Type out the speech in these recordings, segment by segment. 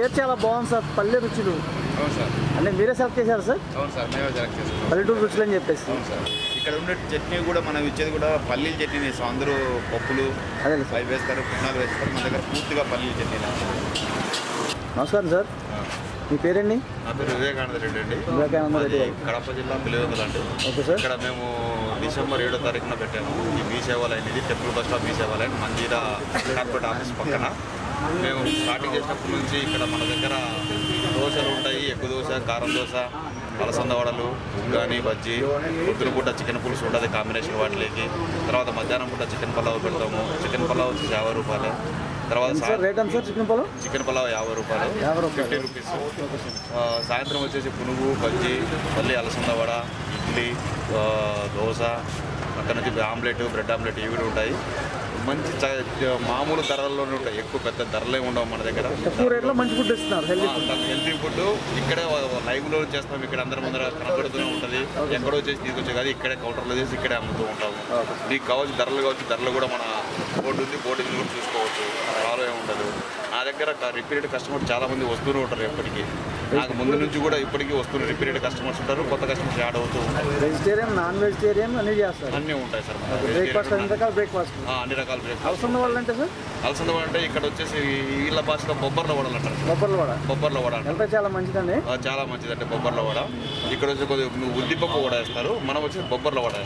పేరు చాలా బాగుంది సార్ పల్లె రుచులు. అవును సార్. అంటే మీరే సెలెక్ట్ చేశారు సార్? అవును సార్ మేమే సెలెక్ట్ చేసుకున్నాం. పల్లెటూరు రుచులు అని చెప్పేసి. అవును సార్. ఇక్కడ ఉండే చట్నీ కూడా మనం ఇచ్చేది కూడా పల్లీల చట్నీ వేస్తాం అందరూ పప్పులు అవి వేస్తారు పుట్నాలు వేస్తారు. మన దగ్గర పూర్తిగా పల్లీల చట్నీ నమస్కారం సార్. మీ పేరండి? నా పేరు వివేకానంద రెడ్డి అండి. వివేకానంద రెడ్డి కడప జిల్లా పిలివెందులు అండి. Okay sir. ఇక్కడ మేము డిసెంబర్ ఏడో తారీఖున పెట్టాము. ఈ మీ సేవ లైన్ ఇది టెంపుల్ బస్ స్టాప్ మీ సేవ లైన్ మంజీరా కార్పొరేట్ ఆఫీస్ పక్కన. మేము స్టార్టింగ్ చేసినప్పటి నుంచి ఇక్కడ మన దగ్గర దోశలు ఉంటాయి ఎగ్గు దోశ కారం దోశ అలసంద వడలు ఉగ్గాని బజ్జీ పొద్దున పూట చికెన్ పులుసు ఉంటుంది కాంబినేషన్ వాటిలోకి. తర్వాత మధ్యాహ్నం పూట చికెన్ పలావ్ పెడతాము. చికెన్ పలావ్ వచ్చేసి యాభై రూపాయలు. తర్వాత చికెన్ పొలం చికెన్ పలావ్ యాభై రూపాయలు. Fifty rupees. సాయంత్రం వచ్చేసి పునుగు బజ్జీ మళ్ళీ అలసంద వడ ఇడ్లీ దోశ అక్కడ నుంచి ఆమ్లెట్ బ్రెడ్ ఆమ్లెట్ ఇవి కూడా ఉంటాయి. మంచి మామూలు ధరల్లోనే ఉంటాయి. ఎక్కువ పెద్ద ధరలే ఉండవు మన దగ్గర. మంచి ఫుడ్ ఇస్తున్నారు హెల్తీ ఫుడ్ ఇక్కడే లైవ్లో చేస్తాం. ఇక్కడ అందరి ముందర కనబడుతూనే ఉంటుంది. ఎక్కడో చేసి తీసుకొచ్చే కాదు. ఇక్కడే కౌంటర్లో చేసి ఇక్కడే అమ్ముతూ ఉంటాము. మీకు కావాల్సిన ధరలు కావచ్చు ధరలు కూడా మన బోర్డు ఉంది. బోర్డు కూడా చూసుకోవచ్చు. ప్రాబ్లం ఏమి ఉండదు. దగ్గర రిపీటెడ్ కస్టమర్ చాలా మంది వస్తూనే ఉంటారు ఎప్పటికీ. నాకు ముందు నుంచి కూడా ఇప్పటికీ వస్తున్న రిపీటెడ్ కస్టమర్స్ ఉంటారు కొత్త కస్టమర్స్ యాడ్ అవుతూ ఉంటారు. వెజిటేరియన్ నాన్ వెజిటేరియన్ అన్నీ చేస్తారు. అన్నీ ఉంటాయి సార్. బ్రేక్ఫాస్ట్ అన్ని రకాల బ్రేక్ఫాస్ట్ అన్ని రకాల బ్రేక్ఫాస్ట్ అవసరం వాళ్ళు అంటే సార్? అలసంద వడ అంటే ఇక్కడ వచ్చేసి వీళ్ళ భాషలో బొబ్బర్ల వడలు అంటారు. బొబ్బర్లు కూడా బొబ్బర్ల వడ హెల్త్ చాలా మంచిదండి. చాలా మంచిది అంటే బొబ్బర్ల వడ. ఇక్కడ వచ్చి కొద్దిగా ఉద్దిపప్పు వడ వేస్తారు మనం వచ్చి బొబ్బర్ల vada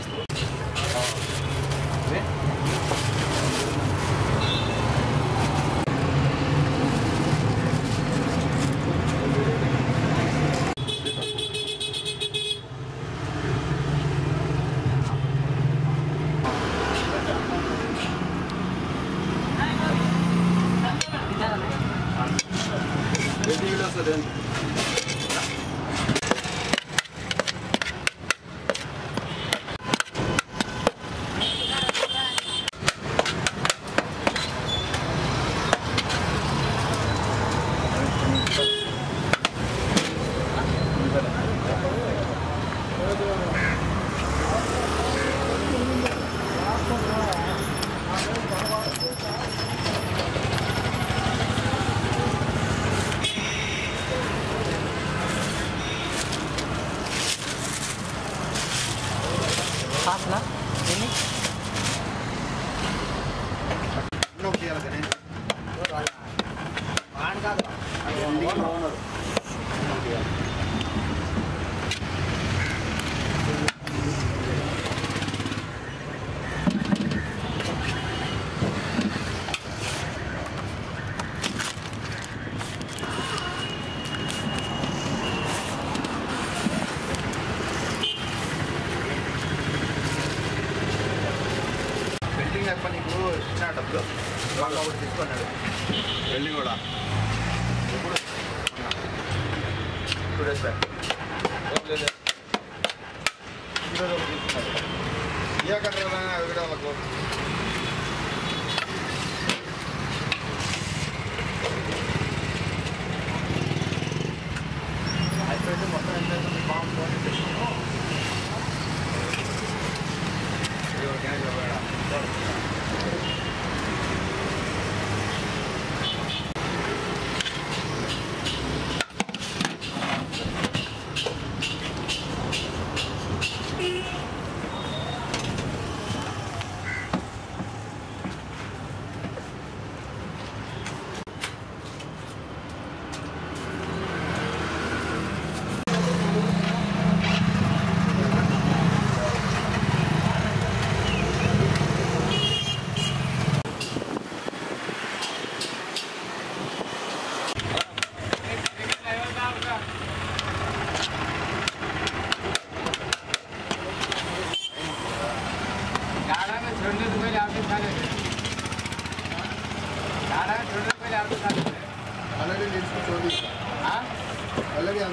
するんです。half na, really? No, okay, I'll get it. One, one, one, one. सूरज भाई ये कर रहा है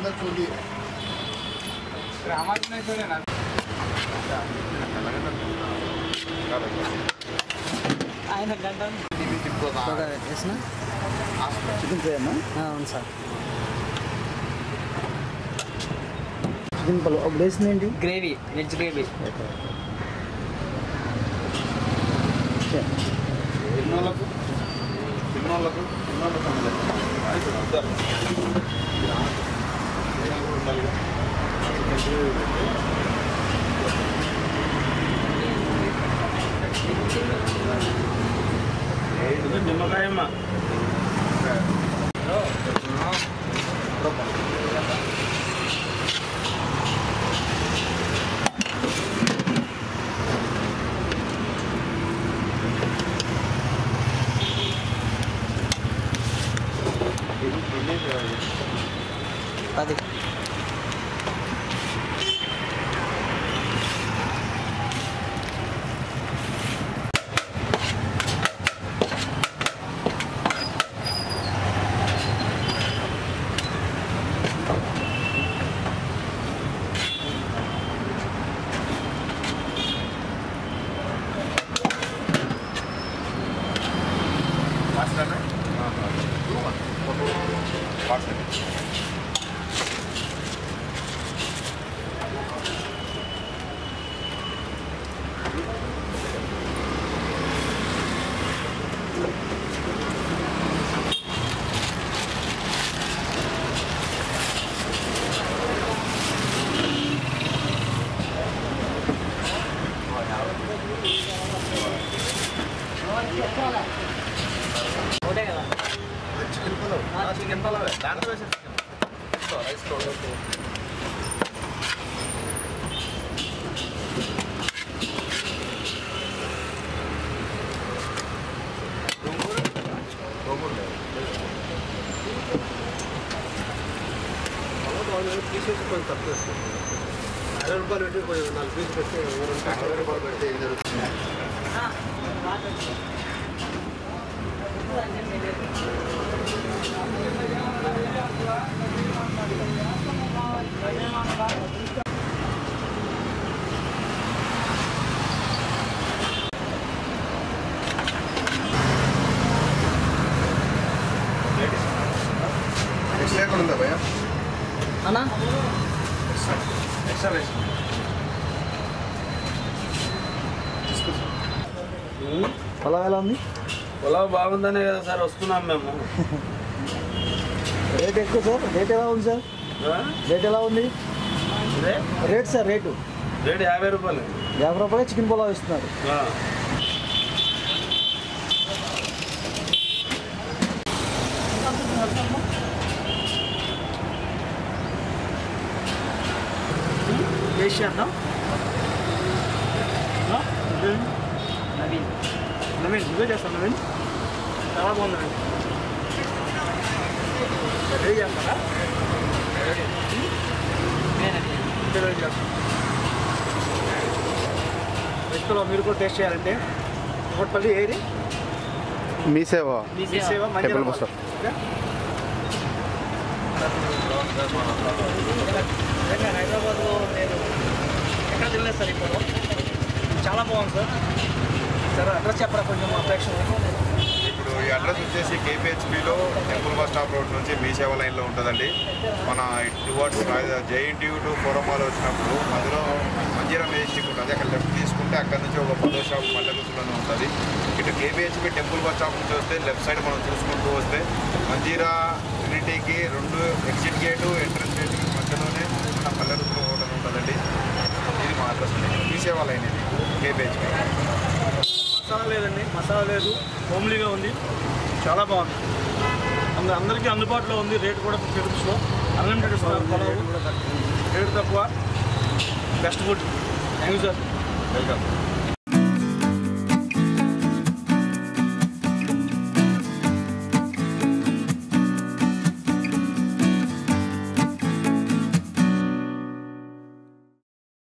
अंदर छोड़ दी ఆయన గంట వేసిన చికెన్ ఫ్రై అమ్మా అవును సార్ చికెన్ పలావ్ అప్పుడు వేసింది ఏంటి gravy veg gravy itu dimakai mak Thank you. पता తిన్నోళ్ళకు తిన్నోళ్ళకు తిన్నోళ్ళకు నిమ్మకాయమ్మ పది తీసేసి కొంచెం తక్కువ వేసుకోండి. అరవై రూపాయలు పెట్టి కొంచెం నాలుగు పీసులు పెట్టి అరవై రూపాయలు పెడితే ఏం జరుగుతుంది అన్నా? పొలం ఎలా ఉంది? పొలం బాగుందనే కదా సార్ వస్తున్నాం మేము. రేట్ ఎక్కువ సార్? రేట్ ఎలా ఉంది సార్? రేట్ ఎలా ఉంది? రేట్ సార్ రేటు రేటు యాభై రూపాయలు. యాభై రూపాయలు చికెన్ పులావ్ ఇస్తున్నారు. ఆ. నవీన్ నువ్వే చేస్తాను నవీన్ చాలా బాగుంది నవీన్ రెడీ చేస్తారా రెడీ చేస్తాను రెస్ట్లో మీరు కూడా టేస్ట్ చేయాలంటే. ఒకటిపల్లి ఏది? మీ సేవ. మీ సేవ స్టాప్. హైదరాబాద్లో నేను ఎక్కడ తినలేదు సార్ ఇప్పుడు. చాలా బాగుంది సార్. సార్ అడ్రస్ చెప్పరా కొంచెం మా ప్రేక్షకులకు? ఇప్పుడు ఈ అడ్రస్ వచ్చేసి కేపీహెచ్బిలో టెంపుల్ బస్ స్టాప్ రోడ్ నుంచి మీ సేవ లైన్లో ఉంటుందండి. మన టువర్డ్స్ జేఎన్టీయూ టు ఫోరమాల్ వచ్చినప్పుడు మధ్యలో మంజీరా మెజిస్టిక్ ఉంటుంది. అక్కడ లెఫ్ట్ తీసుకుంటే అక్కడ నుంచి ఒక పదో షాప్ మల్లెగుతులోనే ఉంటుంది. ఇటు కేపీహెచ్బి టెంపుల్ బస్ స్టాప్ నుంచి వస్తే లెఫ్ట్ సైడ్ మనం చూసుకుంటూ వస్తే మంజీరా యూనిటీకి రెండు ఎగ్జిట్ గేటు ఎంట్రన్స్ గేట్కి మధ్యలోనే మన పల్లెగుతులో హోటల్ ఉంటుందండి. ఇది మా అడ్రస్ మీ సేవ లైన్ ఇది కేపీహెచ్పి మసాలా లేదండి. మసాలా లేదు. హోమ్లీగా ఉంది. చాలా బాగుంది. అంద అందరికీ అందుబాటులో ఉంది. రేట్ కూడా ఫిఫ్టీ అన్లిమిటెడ్ ఇస్తున్నారు పొలావు రేటు తక్కువ best food. Thank you sir. Welcome.